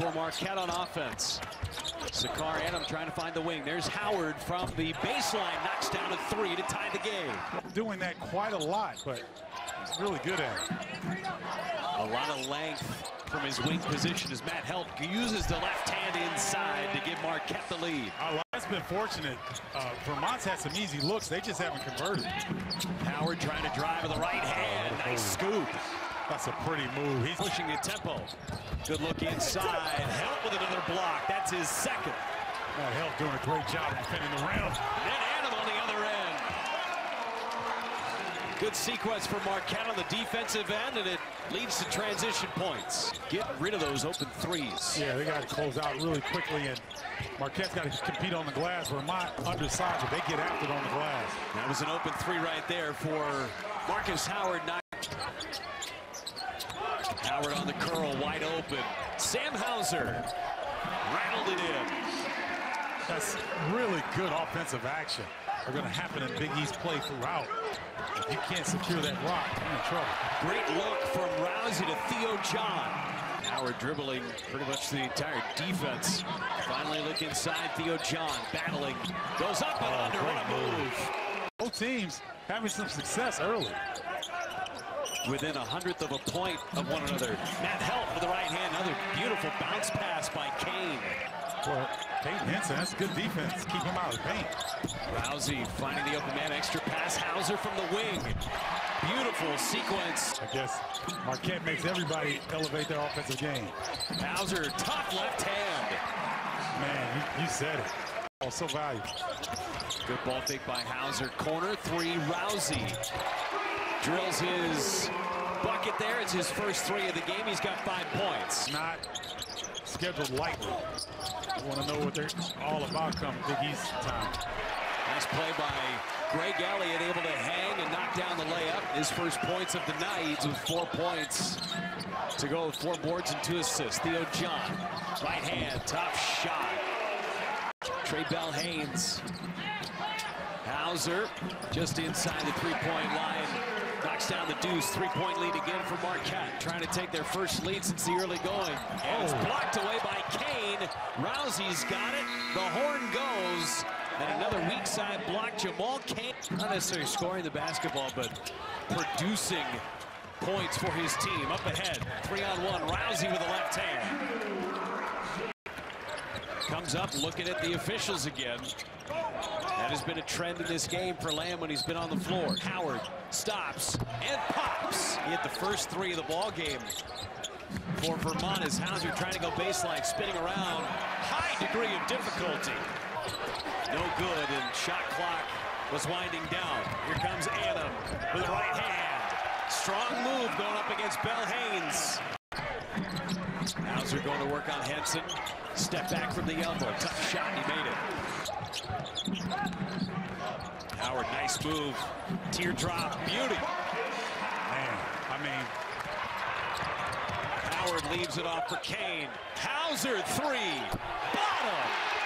for Marquette on offense. Sacar Anim trying to find the wing. There's Howard from the baseline, knocks down a three to tie the game. Doing that quite a lot, but he's really good at it. A lot of length from his wing position as Matt Heldt uses the left hand inside to give Marquette the lead. Our has been fortunate. Uh, Vermont's had some easy looks. They just haven't converted. Howard trying to drive with the right hand. Nice scoop. That's a pretty move. He's pushing the tempo. Good look inside. Heldt with another block. That's his second. That Heldt doing a great job defending the rim. And Anim on the other end. Good sequence for Marquette on the defensive end, and it leads to transition points. Get rid of those open threes. Yeah, they got to close out really quickly, and Marquette's got to compete on the glass. Vermont undersized, but they get after it on the glass. That was an open three right there for Markus Howard. Howard on the curl, wide open. Sam Hauser rattled it in. That's really good offensive action. They're going to happen in Big East play throughout. If you can't secure that rock, you're in trouble. Great look from Rowsey to Theo John. Howard dribbling pretty much the entire defense. Finally look inside, Theo John battling. Goes up and oh, under, what a move. Both teams having some success early within a hundredth of a point of one another. Matt Heldt with the right hand. Another beautiful bounce pass by Cain. Well, Cain Henson, that's good defense. Keep him out of the paint. Rowsey finding the open man. Extra pass. Hauser from the wing. Beautiful sequence. I guess Marquette makes everybody elevate their offensive game. Hauser, tough left hand. Man, you, you said it. Oh, so valuable. Good ball fake by Hauser. Corner three, Rowsey drills his bucket there. It's his first three of the game. He's got five points. Not scheduled lightly. I want to know what they're all about come Big East time. Nice play by Greg Elliott, able to hang and knock down the layup. His first points of the night with four points to go with four boards and two assists. Theo John, right hand, tough shot. Trae Bell-Haynes. Hauser just inside the three-point line knocks down the deuce. Three-point lead again for Marquette. Trying to take their first lead since the early going. And it's oh. blocked away by Cain. Rowsey's got it. The horn goes. And another weak side block. Jamal Cain, not necessarily scoring the basketball, but producing points for his team. Up ahead, three on one. Rowsey with the left hand. Comes up looking at the officials again. That has been a trend in this game for Lamb when he's been on the floor. Howard stops and pops. He hit the first three of the ball game for Vermont as Hauser trying to go baseline, spinning around. High degree of difficulty. No good, and shot clock was winding down. Here comes Anim with the right hand. Strong move going up against Bell-Haynes. Hauser going to work on Henson. Step back from the elbow. Tough shot, he made it. Howard, nice move. Teardrop, beauty. Man, I mean. Howard leaves it off for Cain. Hauser, three. Bottom.